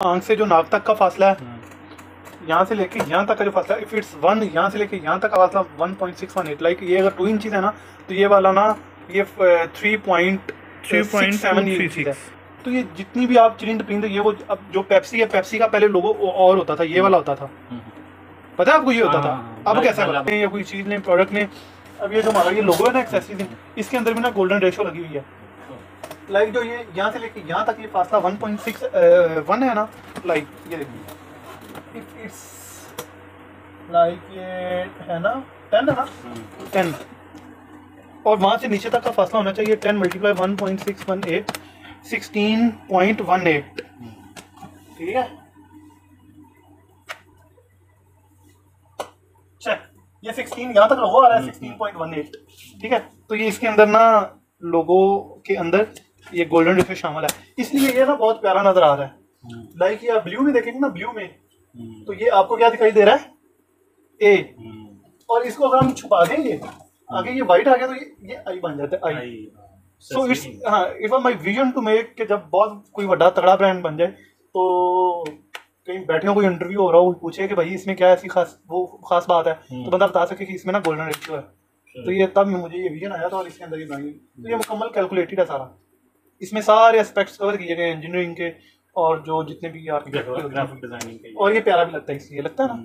आँख से जो नाक तक का फासला है यहाँ से लेके यहाँ तक का जो फासला इफ़ इट्स वन यहाँ से लेके यहाँ तक का फासला one point six one eight like ये अगर टू इंचज है ना तो ये वाला ना ये three point three point seven है। तो ये जितनी भी आप चिरिंद पिंद ये वो अब जो पेप्सी है पेप्सी का पहले लोगो और होता था ये वाला होता था। पता है आपको ये होता हाँ, था? हाँ, अब हाँ, कैसा हाँ, करते हैं? या कोई चीज़ ने प्रोडक्ट ने अब ये जो हमारा ये लोगो है ना एक्सेसरीज इसके अंदर भी ना गोल्डन रेशो लगी हुई है। लाइक जो ये यहाँ से लेके यहाँ तक ये फासला 1.6 वन है ना? लाइक ये देखिए। इट्स लाइक ये है ना? टेन है ना? टेन और वहाँ से नीचे तक का फासला होना चाहिए ten multiply one point six one eight sixteen point one eight ठीक है? ये 16 यहाँ तक लोगो आ रहा है 16.18 ठीक है? तो ये इसके अंदर ना लोगो के अंदर ये गोल्डन रेशो शामिल है। इसलिए ये ना बहुत प्यारा नज़र आ रहा है। लाइक ये आप ब्लू में देखेंगे ना ब्लू में तो ये आपको क्या दिखाई दे रहा है? ए और इसको अगर हम छुपा देंगे आगे ये व्हाइट आ गया तो ये ये आई बन जाता है आई सो इट्स हाँ it was my vision to make कि जब बहुत कोई बड़ा तगड़ा ब्रांड बन जाए तो कहीं बैठे हो कोई इंटरव्यू हो रहा हो पूछे कि भाई इसमें क्या ऐसी खास वो खास बात है तो बंदा बता सके कि इसमें ना गोल्डन रेशियो है। तो ये तब मुझे ये विजन आया था और इसके अंदर ये ड्राइंग तो ये मुकम्मल कैलकुलेटेड है सारा। इसमें सारे एस्पेक्ट्स कवर किए गए इंजीनियरिंग के और जो जितने भी आपके ग्राफिक डिज़ाइनिंग और ये प्यारा भी लगता है इसलिए लगता है ना।